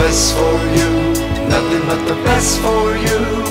best for you, nothing but the best for you.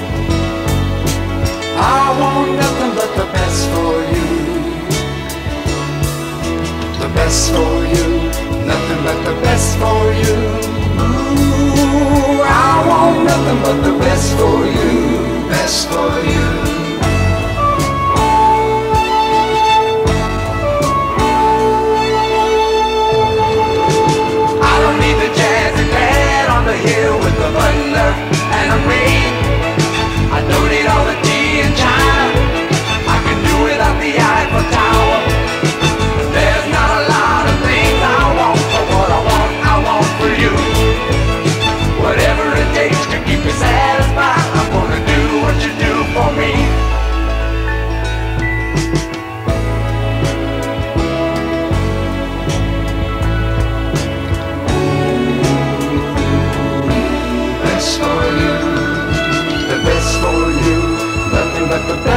for you. Nothing but the best.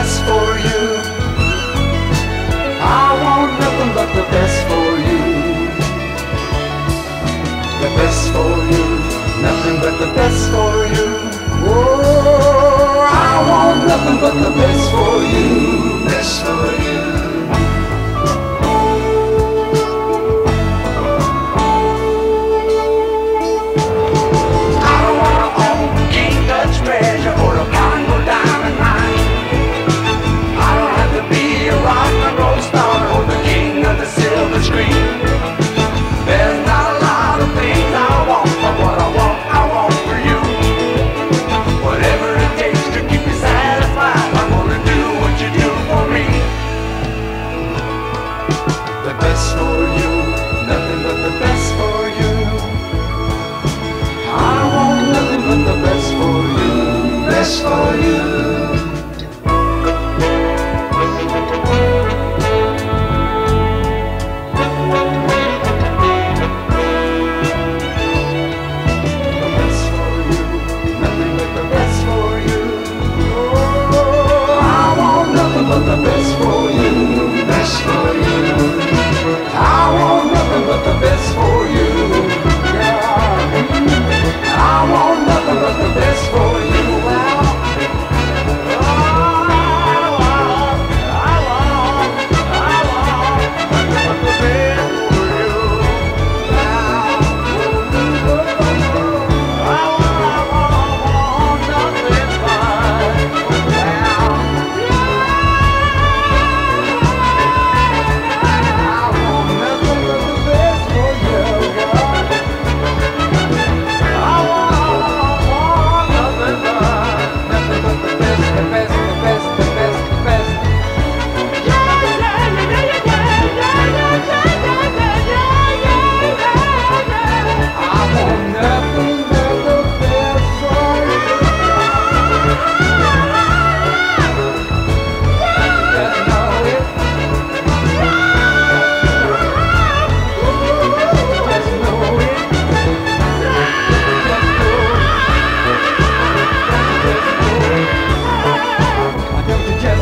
Together.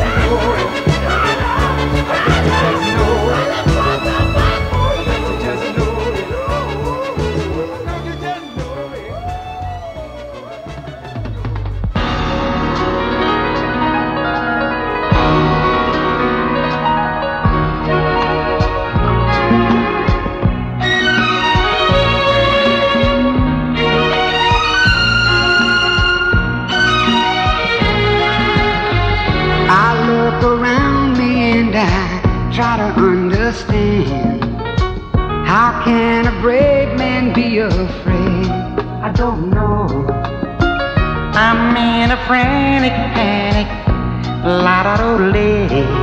try to understand. How can a brave man be afraid? I don't know. I'm in a frantic panic, la da do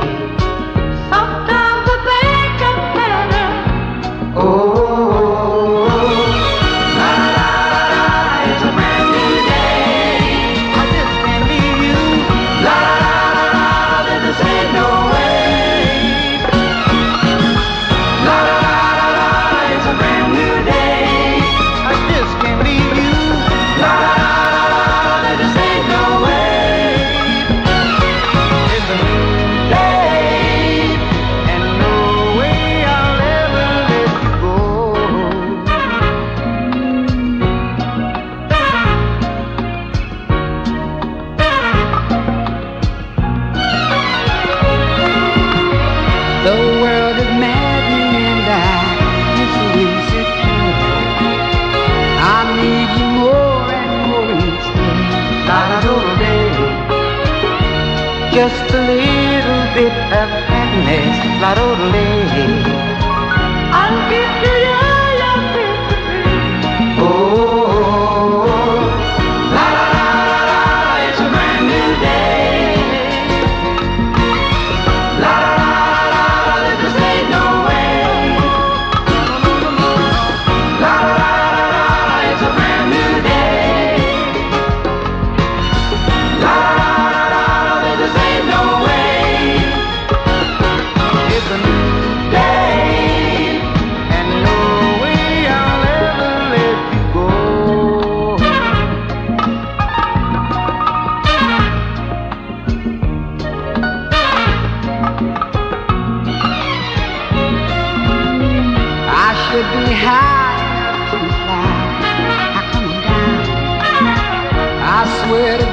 Just a little bit of happiness, la I'll give you.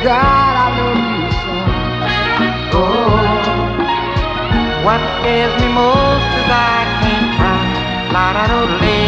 God, I love you so. Oh, what scares me most is I can't find. La la la.